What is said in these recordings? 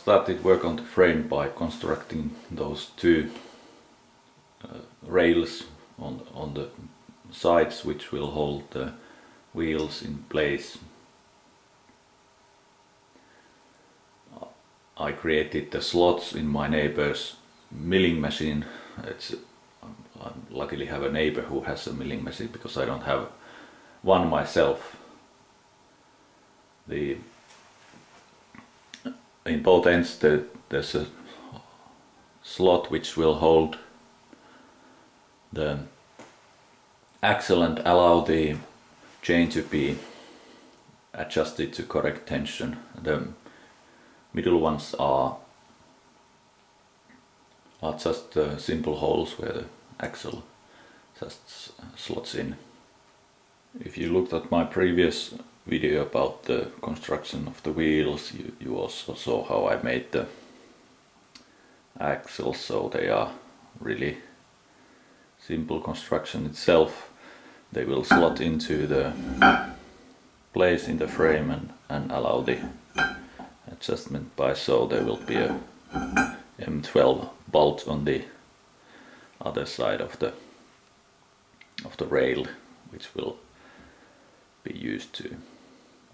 started work on the frame by constructing those two uh, rails on, on the sides which will hold the wheels in place. I created the slots in my neighbor's milling machine. It's I luckily have a neighbor who has a milling machine because I don't have one myself. The in both ends the, there's a slot which will hold the axle and allow the chain to be adjusted to correct tension. The middle ones are are just uh, simple holes where the axle just slots in. If you looked at my previous video about the construction of the wheels, you, you also saw how I made the axles, so they are really simple construction itself. They will slot into the place in the frame and, and allow the adjustment by so there will be a M12 bolt on the other side of the of the rail which will be used to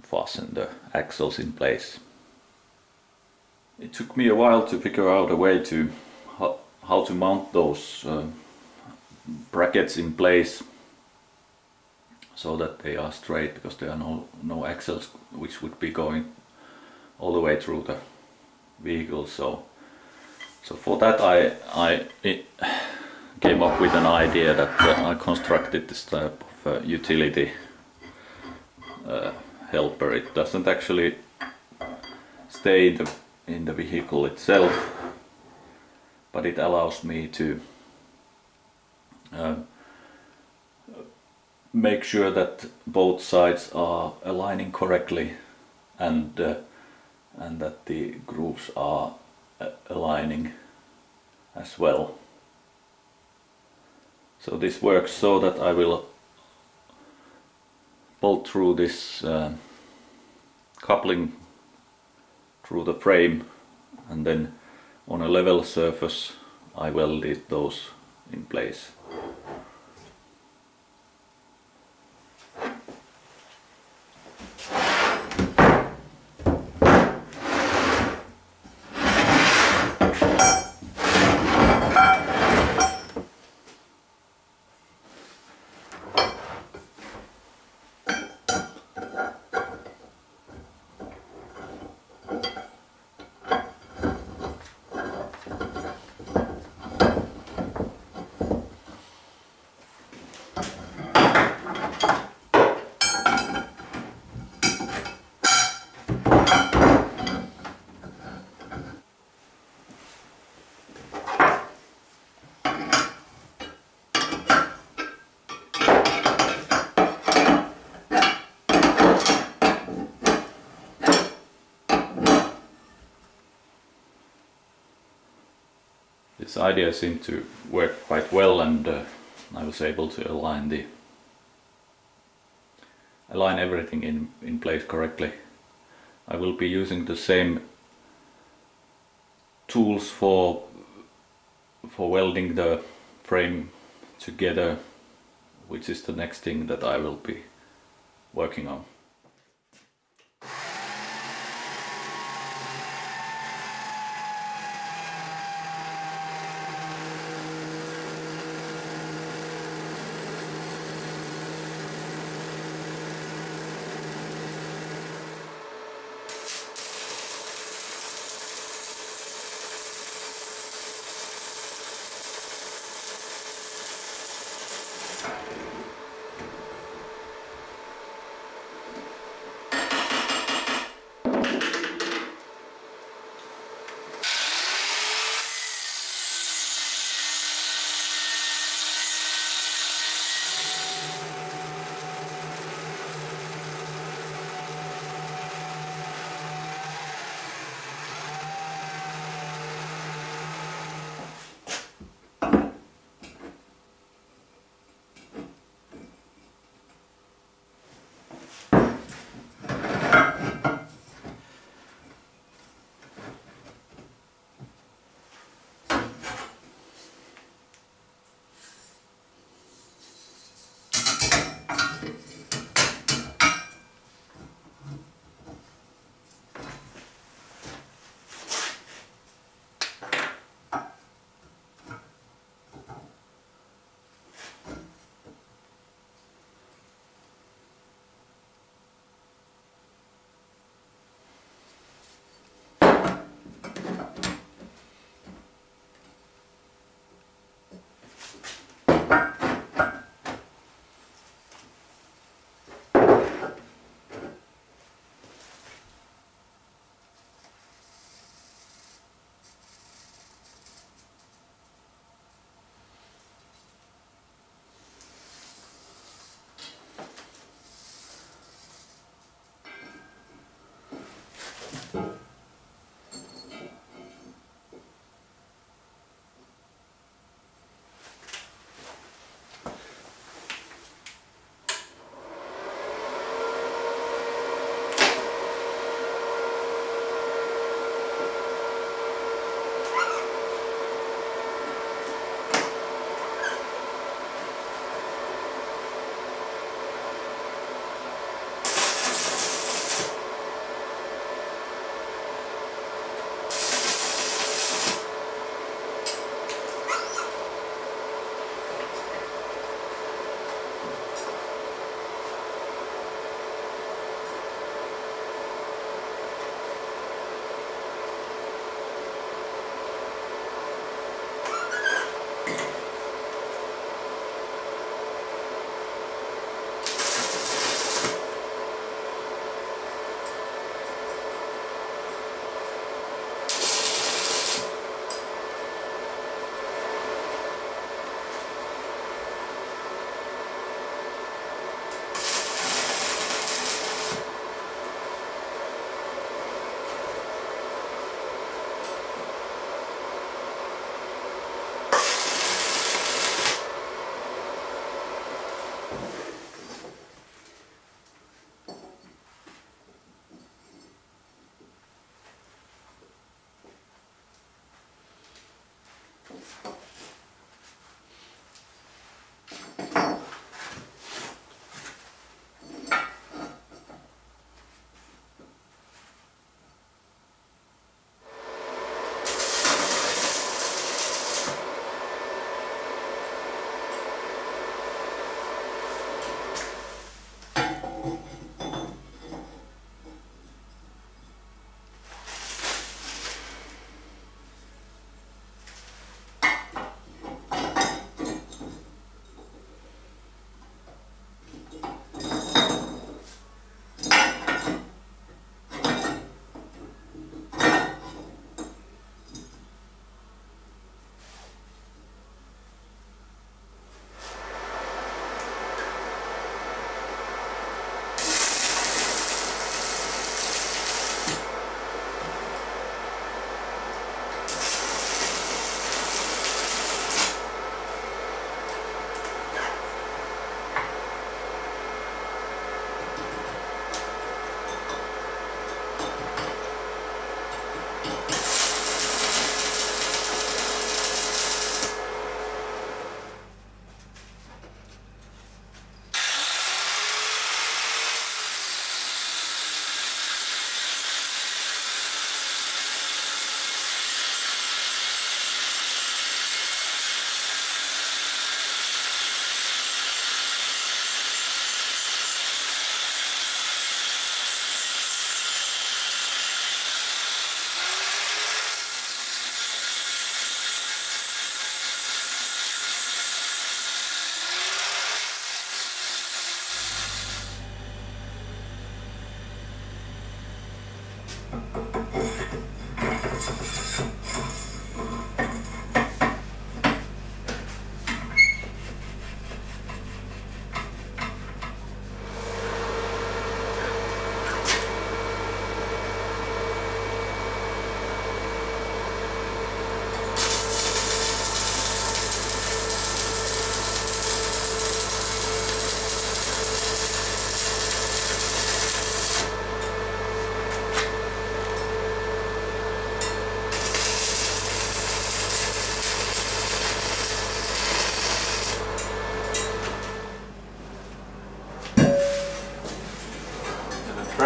fasten the axles in place. It took me a while to figure out a way to how, to mount those uh, brackets in place so that they are straight because there are no, no axles which would be going all the way through the vehicle so so for that I, I came up with an idea that uh, I constructed this type of uh, utility uh, helper. It doesn't actually stay in the, in the vehicle itself, but it allows me to uh, make sure that both sides are aligning correctly and uh, and that the grooves are uh, aligning as well. So this works so that I will bolt through this uh, coupling through the frame and then on a level surface I welded those in place. This idea seemed to work quite well and uh, I was able to align the align everything in, in place correctly. I will be using the same tools for for welding the frame together which is the next thing that I will be working on.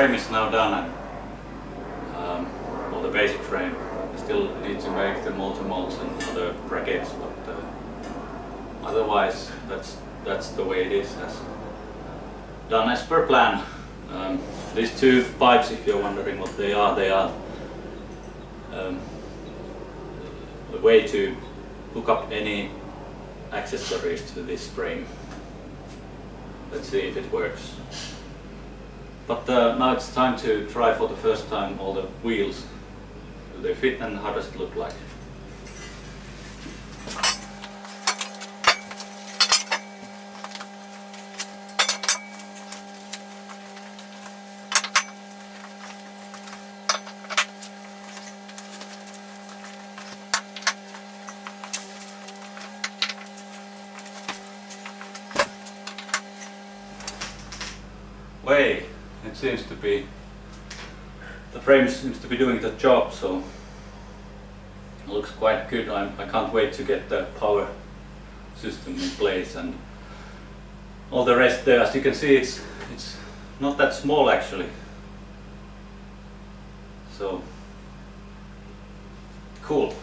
Frame is now done and um, well the basic frame. I still need to make the motor molds and other brackets but uh, otherwise that's that's the way it is as done as per plan. Um, these two pipes if you're wondering what they are, they are um, a way to hook up any accessories to this frame. Let's see if it works. But uh, now it's time to try for the first time all the wheels. Do they fit and how does it look like? Way it seems to be the frame seems to be doing the job so it looks quite good. I'm, I can't wait to get the power system in place and all the rest there. As you can see it's it's not that small actually. So cool